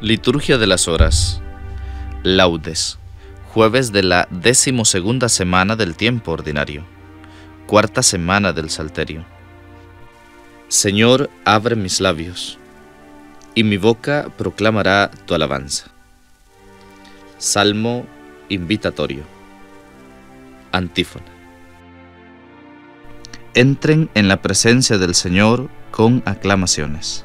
Liturgia de las Horas. Laudes. Jueves de la decimosegunda semana del tiempo ordinario. Cuarta semana del Salterio. Señor, abre mis labios, y mi boca proclamará tu alabanza. Salmo invitatorio. Antífona. Entren en la presencia del Señor con aclamaciones.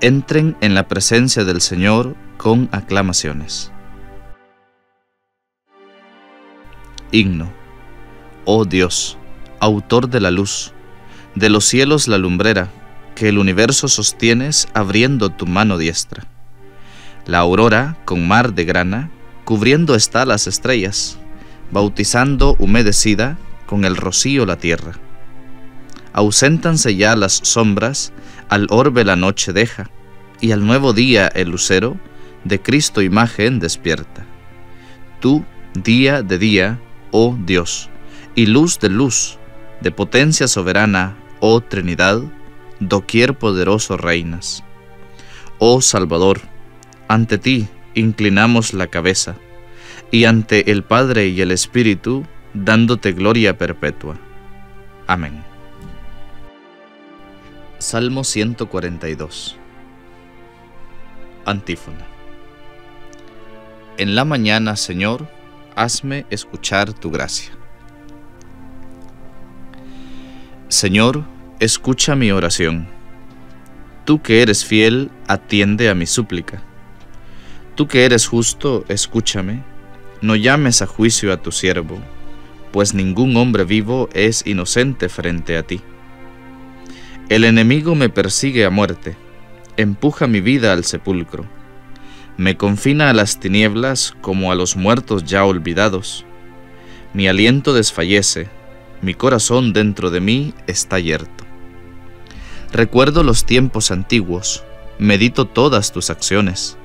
entren en la presencia del Señor con aclamaciones. Himno. Oh Dios, autor de la luz, de los cielos la lumbrera, que el universo sostienes abriendo tu mano diestra. La aurora, con mar de grana, cubriendo está las estrellas, bautizando humedecida con el rocío la tierra. Auséntanse ya las sombras, al orbe la noche deja, y al nuevo día el lucero, de Cristo imagen despierta. Tú, día de día, oh Dios, y luz de luz, de potencia soberana, oh Trinidad, doquier poderoso reinas. Oh Salvador, ante ti inclinamos la cabeza, y ante el Padre y el Espíritu, dándote gloria perpetua. Amén. Salmo 142 Antífona. En la mañana, Señor, hazme escuchar tu gracia. Señor, escucha mi oración. Tú que eres fiel, atiende a mi súplica. Tú que eres justo, escúchame. No llames a juicio a tu siervo, pues ningún hombre vivo es inocente frente a ti. El enemigo me persigue a muerte, empuja mi vida al sepulcro, me confina a las tinieblas como a los muertos ya olvidados. Mi aliento desfallece, mi corazón dentro de mí está yerto. Recuerdo los tiempos antiguos, medito todas tus acciones,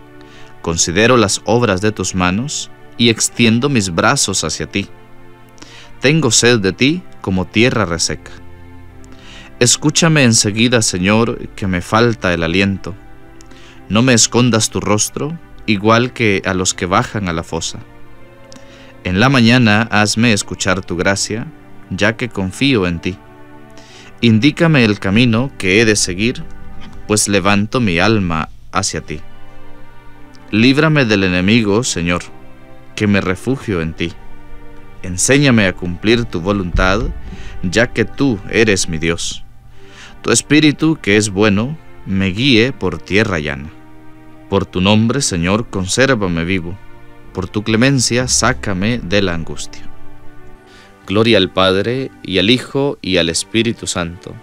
considero las obras de tus manos y extiendo mis brazos hacia ti. Tengo sed de ti como tierra reseca. Escúchame enseguida, Señor, que me falta el aliento. No me escondas tu rostro, igual que a los que bajan a la fosa. En la mañana hazme escuchar tu gracia, ya que confío en ti. Indícame el camino que he de seguir, pues levanto mi alma hacia ti. Líbrame del enemigo, Señor, que me refugio en ti. Enséñame a cumplir tu voluntad, ya que tú eres mi Dios. Tu espíritu, que es bueno, me guíe por tierra llana. Por tu nombre, Señor, consérvame vivo. Por tu clemencia, sácame de la angustia. Gloria al Padre, y al Hijo, y al Espíritu Santo,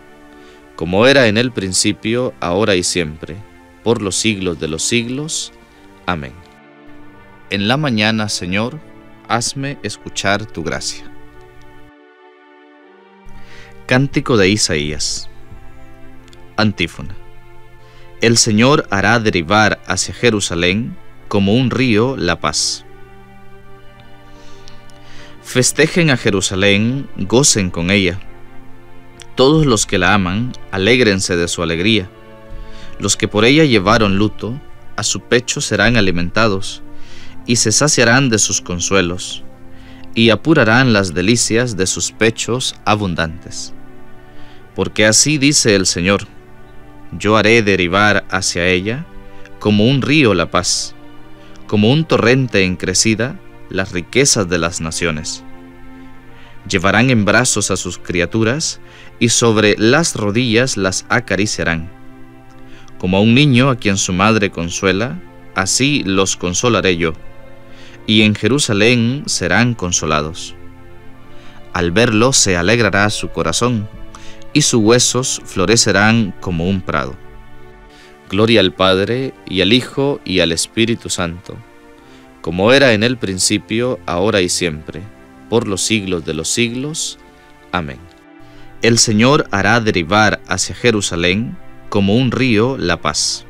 como era en el principio, ahora y siempre, por los siglos de los siglos. Amén. En la mañana, Señor, hazme escuchar tu gracia. Cántico de Isaías. Antífona. El Señor hará derivar hacia Jerusalén como un río la paz. Festejen a Jerusalén, gocen con ella. Todos los que la aman, alégrense de su alegría. Los que por ella llevaron luto, a su pecho serán alimentados, y se saciarán de sus consuelos, y apurarán las delicias de sus pechos abundantes. Porque así dice el Señor, yo haré derivar hacia ella como un río la paz, como un torrente en crecida las riquezas de las naciones. Llevarán en brazos a sus criaturas y sobre las rodillas las acariciarán. Como a un niño a quien su madre consuela, así los consolaré yo, y en Jerusalén serán consolados. Al verlo se alegrará su corazón, y sus huesos florecerán como un prado. Gloria al Padre, y al Hijo, y al Espíritu Santo, como era en el principio, ahora y siempre, por los siglos de los siglos. Amén. El Señor hará derivar hacia Jerusalén como un río la paz.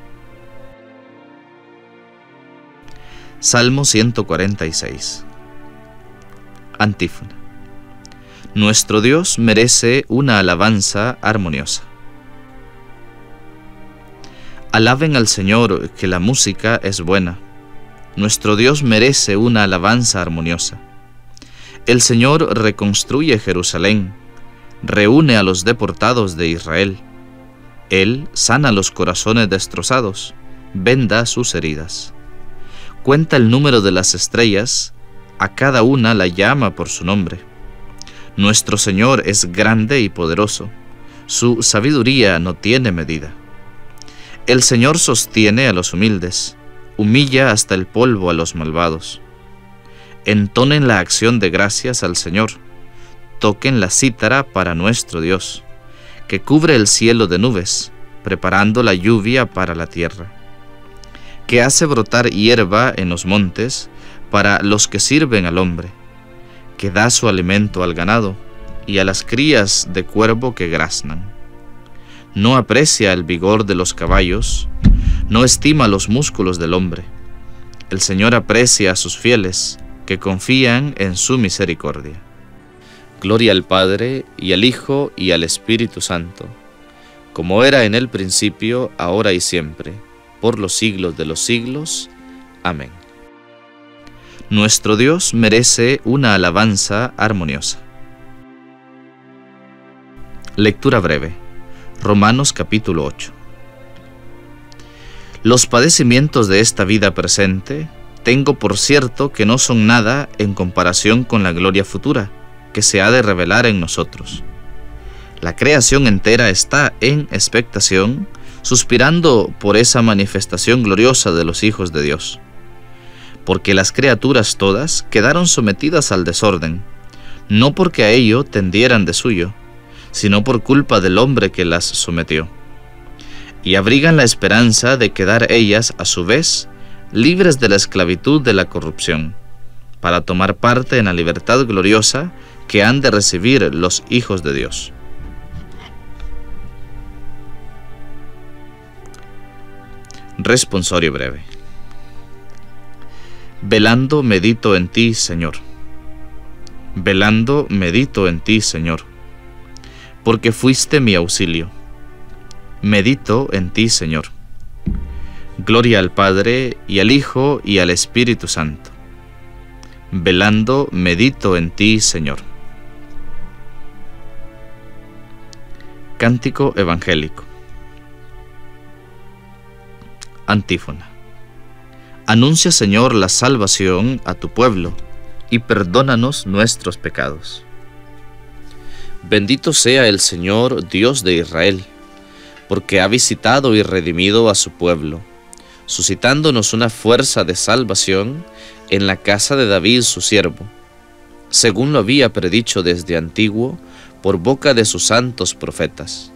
Salmo 146 Antífona Nuestro Dios merece una alabanza armoniosa. Alaben al Señor que la música es buena. Nuestro Dios merece una alabanza armoniosa. El Señor reconstruye Jerusalén, reúne a los deportados de Israel. Él sana los corazones destrozados, venda sus heridas. Cuenta el número de las estrellas, a cada una la llama por su nombre. Nuestro Señor es grande y poderoso, su sabiduría no tiene medida. El Señor sostiene a los humildes, humilla hasta el polvo a los malvados. Entonen la acción de gracias al Señor, toquen la cítara para nuestro Dios, que cubre el cielo de nubes, preparando la lluvia para la tierra, que hace brotar hierba en los montes para los que sirven al hombre, que da su alimento al ganado y a las crías de cuervo que graznan no aprecia el vigor de los caballos, no estima los músculos del hombre. El Señor aprecia a sus fieles, que confían en su misericordia. Gloria al Padre, y al Hijo, y al Espíritu Santo, como era en el principio, ahora y siempre, por los siglos de los siglos. Amén. Nuestro Dios merece una alabanza armoniosa. Lectura breve. Romanos capítulo 8. Los padecimientos de esta vida presente tengo por cierto que no son nada en comparación con la gloria futura que se ha de revelar en nosotros. La creación entera está en expectación, suspirando por esa manifestación gloriosa de los hijos de Dios. Porque las criaturas todas quedaron sometidas al desorden, no porque a ello tendieran de suyo, sino por culpa del hombre que las sometió. Y abrigan la esperanza de quedar ellas, a su vez, libres de la esclavitud de la corrupción, para tomar parte en la libertad gloriosa que han de recibir los hijos de Dios. Responsorio breve. Velando medito en ti, Señor. Velando medito en ti, Señor porque fuiste mi auxilio. Medito en ti, Señor. Gloria al Padre, y al Hijo, y al Espíritu Santo. Velando, medito en ti, Señor. Cántico Evangélico. Antífona. Anuncia, Señor, la salvación a tu pueblo, y perdónanos nuestros pecados. Bendito sea el Señor Dios de Israel, porque ha visitado y redimido a su pueblo, suscitándonos una fuerza de salvación en la casa de David su siervo, según lo había predicho desde antiguo por boca de sus santos profetas.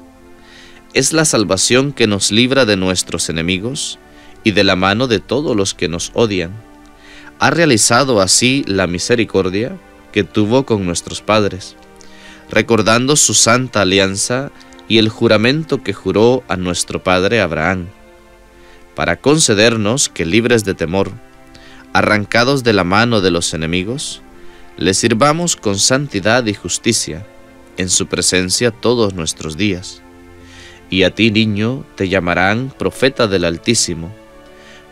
Es la salvación que nos libra de nuestros enemigos y de la mano de todos los que nos odian. Ha realizado así la misericordia que tuvo con nuestros padres recordando su santa alianza y el juramento que juró a nuestro padre Abraham, para concedernos que libres de temor arrancados de la mano de los enemigos, le sirvamos con santidad y justicia en su presencia todos nuestros días. Y a ti, niño, te llamarán profeta del Altísimo,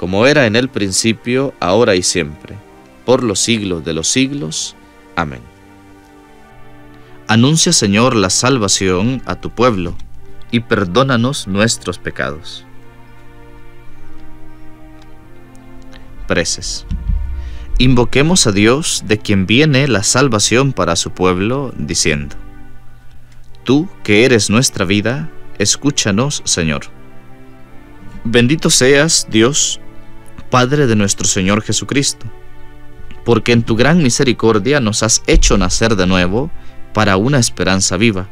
como era en el principio, ahora y siempre, por los siglos de los siglos. Amén. Anuncia, Señor, la salvación a tu pueblo, y perdónanos nuestros pecados. preces. Invoquemos a Dios de quien viene la salvación para su pueblo, diciendo, Tú que eres nuestra vida, escúchanos, Señor. Bendito seas, Dios, Padre de nuestro Señor Jesucristo, porque en tu gran misericordia nos has hecho nacer de nuevo para una esperanza viva,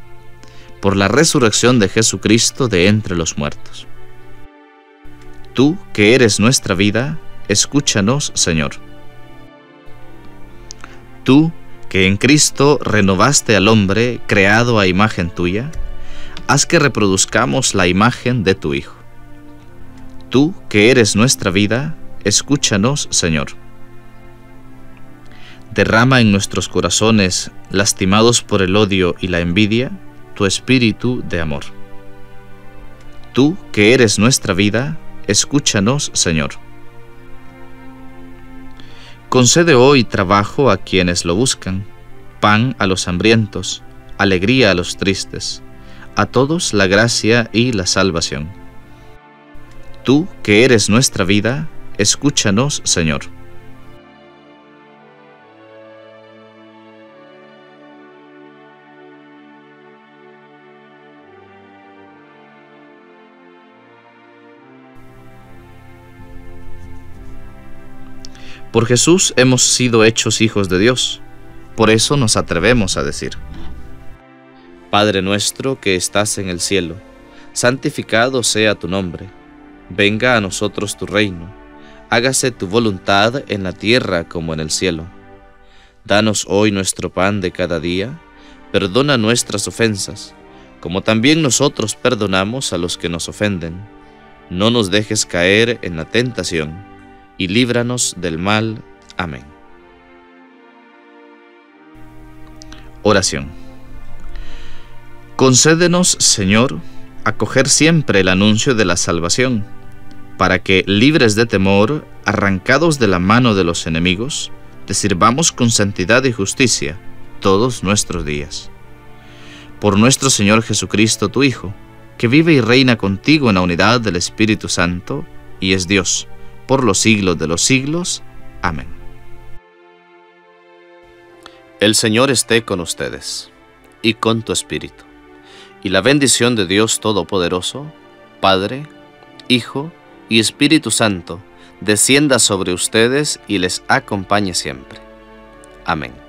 por la resurrección de Jesucristo de entre los muertos. Tú que eres nuestra vida, escúchanos, Señor. Tú, que en Cristo renovaste al hombre creado a imagen tuya, haz que reproduzcamos la imagen de tu Hijo. Tú, que eres nuestra vida, escúchanos, Señor. Derrama en nuestros corazones, lastimados por el odio y la envidia, tu espíritu de amor. Tú, que eres nuestra vida, escúchanos, Señor. Concede hoy trabajo a quienes lo buscan, pan a los hambrientos, alegría a los tristes, a todos la gracia y la salvación. Tú, que eres nuestra vida, escúchanos, Señor. Por Jesús hemos sido hechos hijos de Dios. Por eso nos atrevemos a decir, Padre nuestro que estás en el cielo, santificado sea tu nombre, venga a nosotros tu reino, hágase tu voluntad en la tierra como en el cielo. Danos hoy nuestro pan de cada día, perdona nuestras ofensas, como también nosotros perdonamos a los que nos ofenden. No nos dejes caer en la tentación y líbranos del mal. Amén. Oración. Concédenos, Señor, acoger siempre el anuncio de la salvación, para que, libres de temor, arrancados de la mano de los enemigos, te sirvamos con santidad y justicia todos nuestros días. Por nuestro Señor Jesucristo, tu Hijo, que vive y reina contigo en la unidad del Espíritu Santo, y es Dios, por los siglos de los siglos. Amén. El Señor esté con ustedes y con tu espíritu. Y la bendición de Dios Todopoderoso, Padre, Hijo y Espíritu Santo, descienda sobre ustedes y les acompañe siempre. Amén.